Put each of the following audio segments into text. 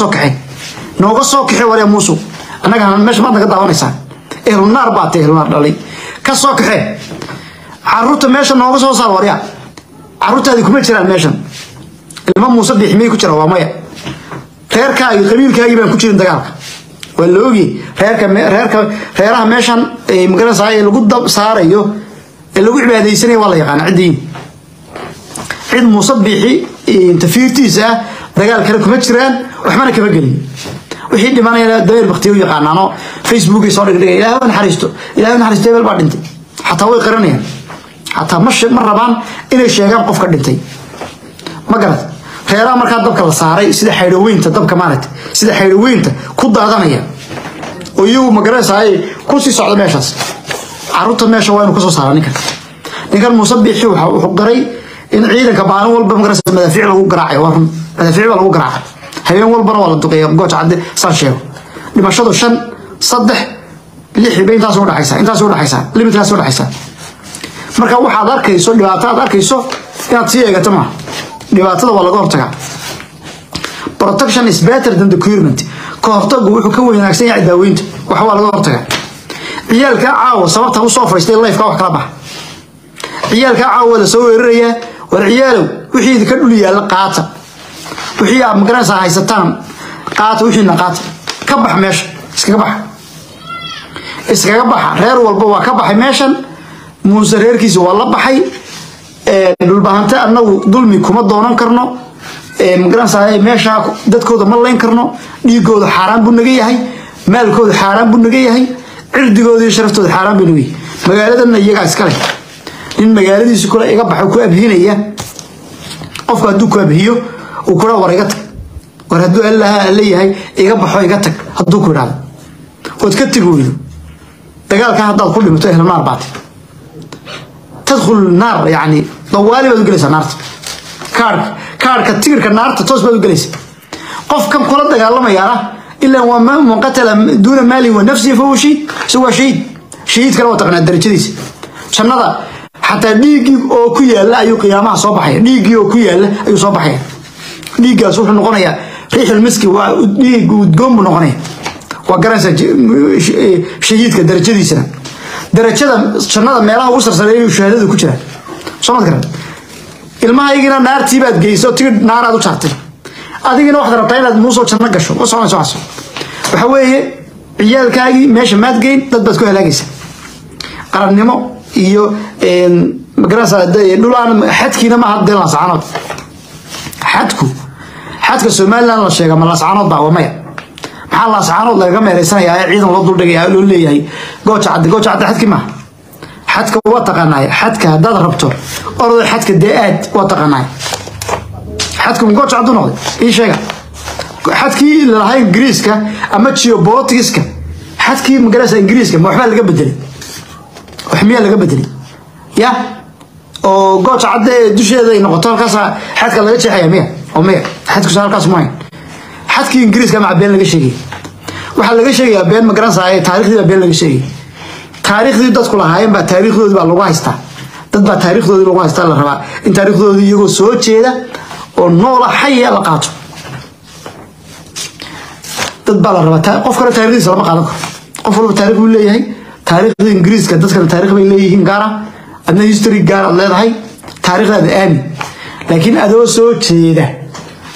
soo kaxeen nooga soo kaxe waree muusu. Annaga meesha maad naga daawanaysaa. Ehlunaar baa tay ehlunaar dhalay. Ka soo kaxee carruurta meesha nooga soo saar waryaa caruurtaadii kuma jiraan meeshan. Ilma muuse biixmiyey ku jira waa maya. Reerkaagii qabiilkaagii baan ku jirin dagaalka. Waa la ogi reerka reerka reeraha meeshan ma garanaysaa ee lagu dab saarayo ee lagu cibaadaysanayo waa la yaqaana ciddii cid muuse biixi tafiirtiisa ah dagaal kale kuma jiraan waxbana kama gelin. Wixii dhimanayana dabeer baktiyo u yaqaanaano. Facebookay soo dhigdhigay ilaahay waa naxariisto ilaahay naxariisto hebel baa dhintay. Xataa way qaranayaan. Xataa ma rabaan inay sheegaan qofka dhintay. Ma garat reeraha markaa dabka la saaray sida xaydhoweynta dabka maaragtay sida xaydhoweynta ku daadanaya. Oo iyagu sii socda meeshaas. Caruurta meesha waa inuu ka soo saara ninkan. Ninkan muuse biixi wuxuu garay in ciidanka maalin walba magaranaysa madaafiic lagu garaacayo waa run madaafiic baa lagu garaaca habeen walbana waa la duqeeya gooja cadde saan sheego dhimashadu shan saddex lix ba intaas udhaxaysa intaas udhaxaysa limitkaas udhaxaysa marka waxaad arkayso dhibaato aad arkayso inaad sii eegato maaha dhibaatada waa laga hortagaa. Protection is better than the curement ka hortagu wuxuu ka wanaagsan yahay daaweynta. Wax waa laga hortagaa. Ciyaalka caawa sababta u soo fadhiistay lifeka wax kala baxa. Ciyaalka caawa soo weerarayaa war ciyaalow wixii idinka dhul yaalla qaata wixii aad ma garanaysaa haysataan qaata wixiina qaata ka bax meesha iskaga baxa iskaga baxa reer walba waa ka baxay meeshan. Muuse reerkiisa waa la baxay. Dhulbahante annagu dulmi kuma doonan karno. Magaranaysaa meesha dadkooda ma layn karno. Dhiigooda xaaraan buu naga yahay. Maalkooda xaaraan buu naga yahay. Cirdigooda iyo sharaftooda xaaraan buu naga yahay. Magaaladanna iyagaa iskale nin magaaladiisa kule iga baxa ku abhinaya. Qofku hadduu ku abhiyo kula war iga tag. War hadduu allaha leeyahay iga baxo iga tag. Hadduu ku idhaahdo ood ka tegi weydo. Dagaalka haddaad ku dhimato ehlanaar baate tadkhul naar yani dawaali baad u gelaysaa naarta. Kaarhka kaarhka naarta toos baad u gelaysaa. Qofkan kula dagaalamayaana ilaa waa man qatala duuna maalihi wa fahuwa shahiid. Isagu waa shahiid. Shahiidkana waa taqanaa darajadiisa jannada xataa dhiiggii oo ku yaalla ayuu qiyaamaha soo baxaya. Dhiiggii oo ku yaalla ayuu soo baxaya dhiiggaas wuxuu noqonayaa riixul miski waa dhiig udgoon buu noqonaya waa garanaysaa shahiidka darajadiisana. Darajada jannada meelaha ugu sarsareeya shahaadada ku jiraan. Soo mad garan ilmahaygina naartii baad geyso tigidh naaraad u jaartay adigina waxaad rabtaa inaad muusoo janno gasho. Ma soconayso waxaas waxa weeye ciyaalkaagii meesha maad geyn dad baad ku halaagaysa. Qarannimo iyo ma garanaysaa dhul aan xadkiina maaha dee laascaanood xadku xadka somaliland la sheega ma laascaanood baa maya maxaa laascaanood lagaga meeraysanayaa ee ciidan loo duldhigaya loo leeyahay? Gooja cadde gooja cadde xadki maaha xadka waa taqaanaay xadka haddaad rabto orday xadka dee aad waa taqaanaay xadka ma gooja noqday. Ii sheega. Xadkii lalahaa ingiriiska ama geopoliticska. Xadkii ma garanaysaa ingiriiska ma waxbaa laga bedelay? Wax miyaa laga bedelay? Ya? Oo gooja cadde dusheeda noqoto halkaasa xadka laga jeexaya miya oo miya xadkiisu halkaas maayn. Xadkii ingiriiska maca been laga sheegay waxaa laga sheegayaa been ma garanaysaa taariikhdii baa been laga sheegay taariikhdii dadku lahaayeen baa taariikhdoodii baa lagu haystaa. Dad baa taariikhdoodii lagu haystaa la rabaa. In taariikhdoodii iyagoo soo jeeda oo noola xaya la qaato. Dad baa la rabaa. Qof kale taarikhdiisa lama qaadan karo. Qof walba taarikh buu leeyahay. Taariikhda ingiriiska dadkana taarikh bay leeyihiin gaara. Adna history gaar aad leedahay. Taariikhdaada aamin laakiin adoo soo jeeda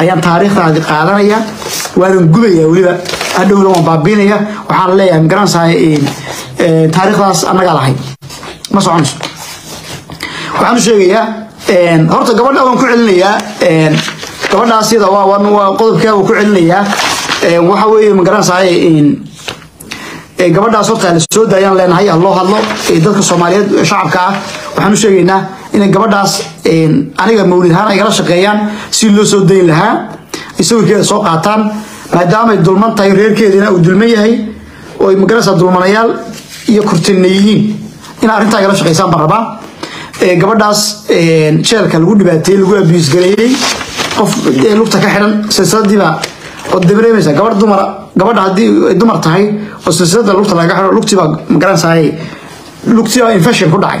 ayaan taariikhdaadi qaadanaya waanan gubaya weliba. Hadhowna waan baabiinaya waxaan leeyahay ma garanaysaa taariikhdaas annagaa lahay. Ma soconayso. Waxaan sheegayaa horta gabadha waan ku celinayaa gabadhaas sida qodobkaa ku celinayaa. Waxa weeye ma garanaysaa gabadhaas horta la soo daayaan leenahay ha loo hadlo dadka soomaaliyeed shacabka ah. Waxaan sheegaynaa inay gabadhaas aniga mawlid ahaan ay gala shaqeeyaan si loo soo dayn lahaa ay soo qaataan maadaamay dulman tahay reerkeediina uu dulman yahay oo ay ma garanaysaa dulmanayaal iyo kurtinna yihiin. In arrintaa igala shaqeysaan baan rabaa. Gabadhaas jeelka lagu dhibaateeyey lagu gareeyey qof lugta ka xidhan silsiladiibaa oo dareemaysa gabadh dumar gabadha haddii ay dumar tahay oo silsilada lugta laga xidho lugtiibaa ma garanaysaa lugtiibaa infection ku dhacay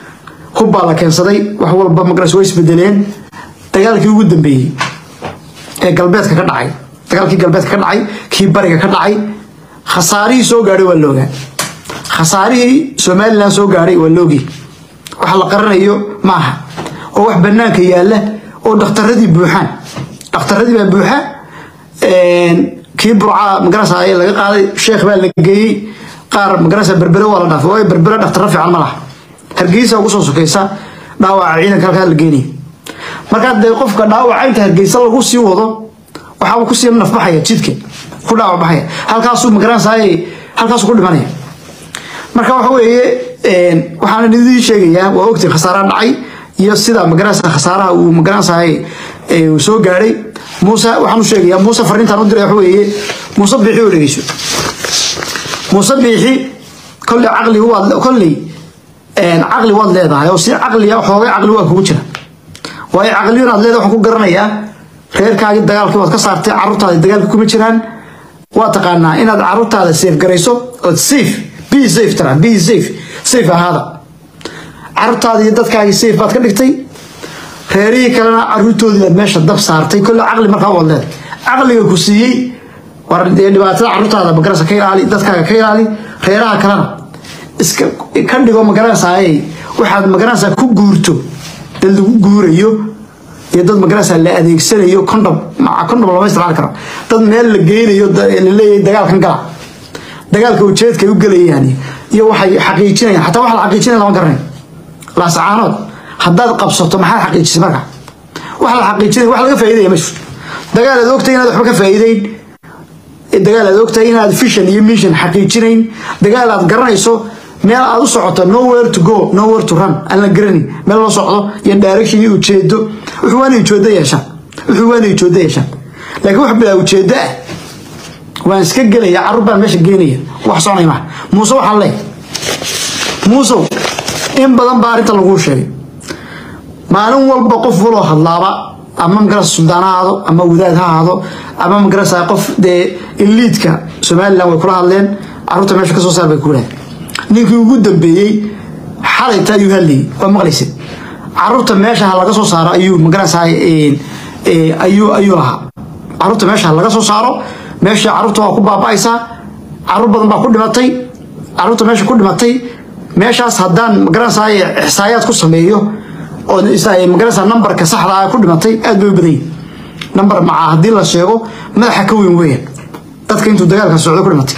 hub baa la keensaday. Wax walba magaras way isbedeleen dagaalkii ugu dambeeyey ee galbeedka ka dhacay dagaalkii galbeedka ka dhacay kii bariga ka dhacay khasaarihii soo gaadhay waa loogaa khasaarihii somalilan soo gaadhay waa loogi. Wax la qaranayo maaha. Oo wax banaanka yaalla oo dhakhtaradii buuxaan. Dhakhtaradii baa buuxa kii burca magarasa laga qaaday sheekh baa la geeyey. Qaar magarasa berbere waa la dhaafay. Waayo berbere dhakhtaro fiican ma laha hargeysa ugu soo sokaysa dhaawaca ciidanka halkaa la geenaya markaa dee qofka dhaawaca inta hargeysa lagu sii wado waxaaba ku sii nafbaxaya jidka ku dhaawac baxaya. Halkaasuu magaranasaaye halkaasuu ku dhimanaya. Marka waxa weeye waxaan idin sheegayaa waa ogtay khasaaraha dhacay iyo sida magaranasa khasaaraha uu magaranasaaye soo gaadhay muuse waxaan sheegayaa muuse fariintaan u diray waxa weeye muuse biixi oo dhegeyso muuse biixi kolley caqli waad kolley caqli waad leedahay. Oo si caqliya xoogay caqli waa kugu jira. Waayo caqliyan aad leedahay waxaan ku garanayaa. Reerkaagii dagaalkii waad ka saartay carruurtaada dagaalka kuma jiraan waa taqaanaa inaad carruurtaada safe garayso ood safe be safe tara be safe safe ahaada. Carruurtaada iyo dadkaagii safe baad ka dhigtay. Reerihii kalena carruurtoodii baad meesha dab saartay. Kolle caqli markaa waad leedahay. Caqliga ku siiyey war dhibaatada carruurtaada magarasa ka ilaali dadkaaga ka ilaali. Reeraha kalena iska ka dhigo magaranasaaye waxaad ma garanaysaa ku guurto? Dad lagu guurayo iyo dad ma garanaysaa la adeegsanayo condom? Condom lama isticmaali karo. Dad meel la geynayo la leeyahay dagaalkan gala. Dagaalka ujeedka ay u gelayaan iyo waxay xaqiijinayaan. Xataa waxa la xaqiijinaya lama garanayo laasacaanood haddaad qabsato maxaad xaqiijisay marka waxa la xaqiijinaya wax laga faa'iidaya meeshu dagaal aad ogtahay inaad waxba ka faa'iideyn. Dagaal aad ogtahay inaad vision iyo mission xaqiijinayn. Dagaal aad garanayso meel aad u socoto nowhere to go nowhere to run. Aan la garanin meel loo socdo iyo direction iyo ujeedo wuxuu waana ujeedo yeeshaan wuxuu waana ujeedo yeeshaan laakiin wax bilaa ujeedo ah. Waan iska gelaya carruur baan meesha geenaya. Wax soconay maaha muuse waxaan leeyahay. Muusow in badan baa arrinta laguu sheegay. Maalin walba qof waloo hadlaaba. Ama magarasa suldaan ha ahaado ama wadaad ha ahaado ama magarasa qof dee iliidka somalilan way kula hadleen. Carruurta meesha ka soo saar bay ku lehay ninkii ugu dambeeyey xalayta ayuu hadlayay waa maqlaysa carruurta meesha ha laga soo saaro ayuu magarasa ayuu lahaa carruurta meesha ha laga soo saaro meesha carruurta waa ku baaba'aysaa carruur badan baa ku dhimatay carruurta meesha ku dhimatay meeshaas haddaan magarasa ixsaayaad ku sameeyo oo magarasa nambarka saxda ah ku dhimatay aad bay u badan yihiin nambar macaa haddii la sheego madaxa ka weyn weeyaan. Dadka intuu dagaalka socdo ku dhimatay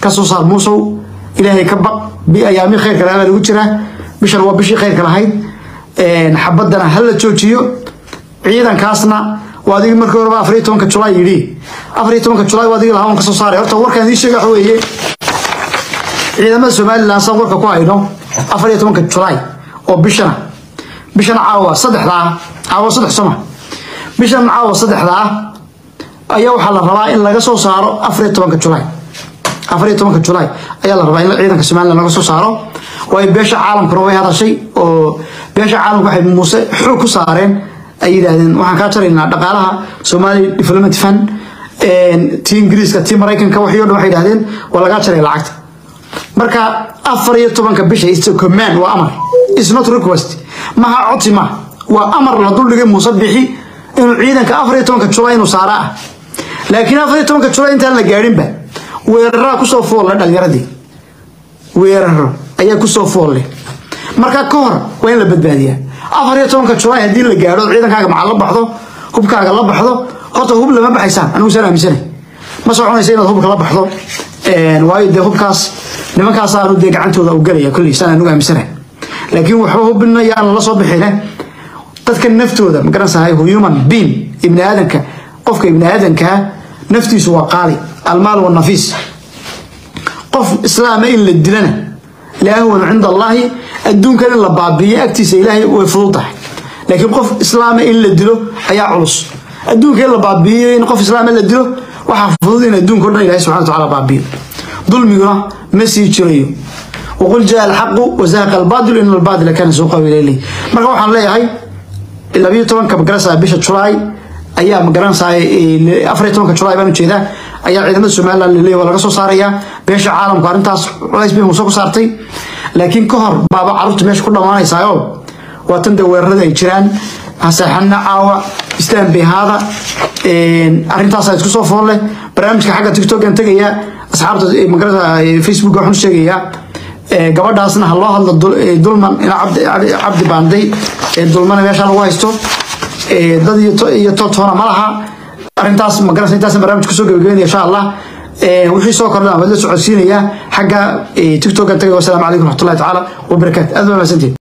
ka soo saar muusow. Ilaahay ka baq. Ayaami khayrka lahaa baa lagu jiraa. Bishan waa bishii khayrka lahayd xabadana ha la joojiyo. Ciidankaasna waa adigii markii horeba afar iyo tobanka julaay yidhi. Afar iyo tobanka julaay waa adigii lahaa waan ka soo saaray. Horta warkaan idiin sheega weeye. Ciidamada somaliland saan warka ku hayno. Afar iyo tobanka julaay oo bishana. Bishana caawa saddexda ah. Caawa saddex soma bishan caawa saddexda ah ayaa waxaa la rabaa in laga soo saaro afar iyo tobanka julaay afar iyo tobanka julaay ayaa la rabaa in ciidanka somaliland laga soo saaro. Waayo beesha caalamkuna way hadashay oo beesha caalamka waxay muuse xoog ku saareen ay yidhaahdeen waxaan kaa jaraynaa dhaqaalaha somali development fund tii ingiriiska tii maraykanka waxii o dhan waxay yidhahdeen waa lagaa jaray lacagta. Marka afar iyo tobanka bisha is waa amar. Is not request. Maha codsi ma. Waa amar la duldhigay muuse bixi inuu ciidanka afar iyo tobanka julaay inuu saara ah laakiin afar iyo tobanka julaay intaan la gaadhinba weeraraa ku soo foolle dhalinyaradii weeraro ayaa ku soo foolle marka ka hor waa in la badbaadiyaa. Afar iyo tobanka julaay haddii la gaadho ciidankaaga macal la baxdo hubkaaga la baxdo horta hub lama baxaysaan anigu saan aaminsanay ma soconaysa inaad hubka la baxdo. Waayo dee hubkaas nimankaas aanu dee gacantooda u gelaya kolley saan anugu aaminsanahay. Laakiin waxba hubina yaan la soo bixine. Dadka naftooda ma garanaysahay human being ibni aadanka qofka ibni aadankaa naftiisu waa qaali almaal wanafiis qof islaama in la dilana la ahwanu cinda allaahi adduunkan in la baabiiyo agtiisa ilaahay way fudud tahay laakiin qof islaama in la dilo ayaa culus. Adduunka in la baabiiyo in qof islaama la dilo waxaa fudud in adduunka o dhan ilahay subxana watacaala baabiiyo. Dulmiguna ma sii jirayo. Waqul jaa alxaqu wazahaqa albaadil in albaadila kana suuqa ilayli marka waxaan leeyahay labiyo tobanka ma garanaysaa bisha ayaa ciidamada somaliland laleeyahy waa laga soo saarayaa beesha caalamku arrintaas culays bay muuse ku saartay. Laakiin ka hor baaba carruurta meesha ku dhammaanaysaayo. Waa tan dee weerarada ay jiraan. Haseexanna caawa istaan behaada arrintaasaa isku soo fool leh barnaamijka xagga tiktokan tegaya asxaabta ma garanaysaa facebook waxaan sheegayaa. Gabadhaasna ha loo hadlo dulman cabdi baanday. Dulmana meesha lagu haysto. Dad iyo toltoona ma laha arrintaas magaranaysa intaas barnaamij ku soo gabagabeynaya insha allah wixii soo kordhan waad la socodsiinayaa xagga tiktokan tagay wasalaamu calaykum raxmatullahi tacaala wabarakaatu aad baa mahadsantihin